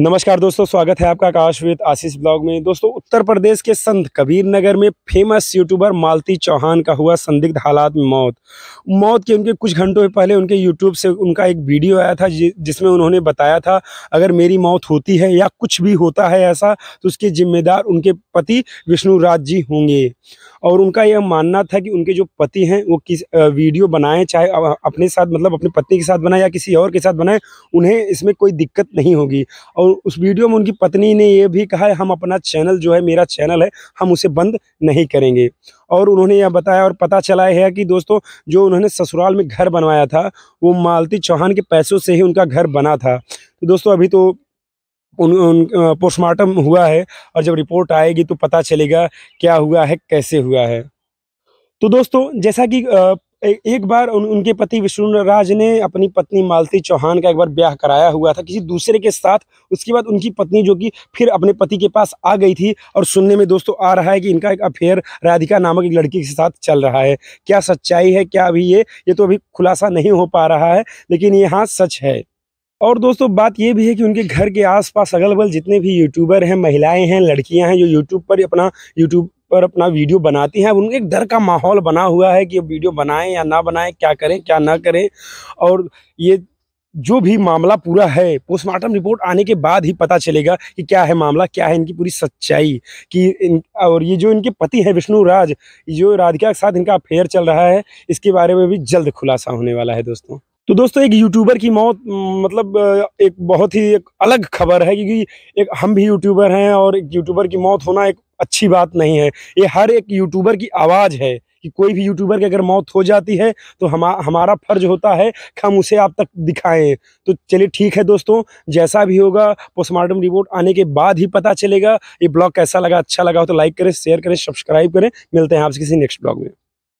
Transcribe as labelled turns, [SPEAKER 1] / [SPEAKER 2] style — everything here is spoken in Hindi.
[SPEAKER 1] नमस्कार दोस्तों, स्वागत है आपका आकाशविद आशीष ब्लॉग में। दोस्तों, उत्तर प्रदेश के संत कबीर नगर में फ़ेमस यूट्यूबर मालती चौहान का हुआ संदिग्ध हालात में मौत। मौत के उनके कुछ घंटों पहले उनके यूट्यूब से उनका एक वीडियो आया था जिसमें उन्होंने बताया था, अगर मेरी मौत होती है या कुछ भी होता है ऐसा तो उसके जिम्मेदार उनके पति विष्णु राज जी होंगे। और उनका यह मानना था कि उनके जो पति हैं, वो किस वीडियो बनाएँ, चाहे अपने साथ मतलब अपनी पत्नी के साथ बनाए या किसी और के साथ बनाए, उन्हें इसमें कोई दिक्कत नहीं होगी। और उस वीडियो में उनकी पत्नी ने यह भी कहा है हम अपना चैनल जो है, मेरा चैनल है, हम उसे बंद नहीं करेंगे। और उन्होंने यह बताया और पता चला है कि दोस्तों, जो उन्होंने ससुराल में घर बनवाया था, वो मालती चौहान के पैसों से ही उनका घर बना था। तो दोस्तों, अभी तो उन, उन पोस्टमार्टम हुआ है और जब रिपोर्ट आएगी तो पता चलेगा क्या हुआ है कैसे हुआ है। तो दोस्तों जैसा कि एक बार उन, उनके पति विष्णु राज ने अपनी पत्नी मालती चौहान का एक बार ब्याह कराया हुआ था किसी दूसरे के साथ उसके बाद उनकी पत्नी जो कि फिर अपने पति के पास आ गई थी और सुनने में दोस्तों आ रहा है कि इनका एक अफेयर राधिका नामक एक लड़की के साथ चल रहा है। क्या सच्चाई है क्या अभी ये ये तो अभी खुलासा नहीं हो पा रहा है लेकिन ये हाँ सच है। और दोस्तों, बात ये भी है कि उनके घर के आसपास अगल बगल जितने भी यूट्यूबर हैं, महिलाएँ हैं, लड़कियाँ हैं, जो यूट्यूब पर अपना यूट्यूब पर अपना वीडियो बनाती हैं उनके एक डर का माहौल बना हुआ है कि वीडियो बनाएँ या ना बनाएँ, क्या करें, क्या ना करें। और ये जो भी मामला पूरा है पोस्टमार्टम रिपोर्ट आने के बाद ही पता चलेगा कि क्या है मामला, क्या है इनकी पूरी सच्चाई, कि इन, और ये जो इनके पति हैं विष्णु राज जो राधिका के साथ इनका अफेयर चल रहा है, इसके बारे में भी जल्द खुलासा होने वाला है, दोस्तों। तो दोस्तों, एक यूट्यूबर की मौत मतलब एक बहुत ही एक अलग खबर है क्योंकि एक, हम भी यूट्यूबर हैं और एक यूट्यूबर की मौत होना एक अच्छी बात नहीं है। ये हर एक यूट्यूबर की आवाज़ है कि कोई भी यूट्यूबर की अगर मौत हो जाती है तो हम, हमारा फ़र्ज़ होता है कि हम उसे आप तक दिखाएँ। तो चलिए ठीक है दोस्तों, जैसा भी होगा पोस्टमार्टम रिपोर्ट आने के बाद ही पता चलेगा। ये ब्लॉग कैसा लगा अच्छा लगा हो तो लाइक करें शेयर करें सब्सक्राइब करें। मिलते हैं आपसे किसी नेक्स्ट ब्लॉग में।